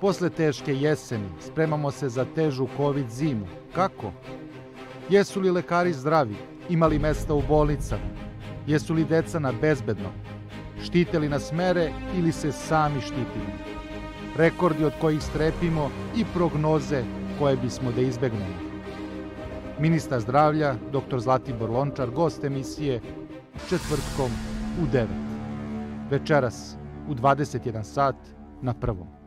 Posle teške jeseni spremamo se za težu COVID zimu. Kako? Jesu li lekari zdravi? Imali mesta u bolnicama? Jesu li deca na bezbedno? Štite li nas mere ili se sami štitimo? Rekordi od kojih strepimo i prognoze koje bismo da izbegnemo. Ministar zdravlja, dr. Zlatibor Lončar, gost emisije četvrtkom u 9. Večeras u 21 sat na prvom.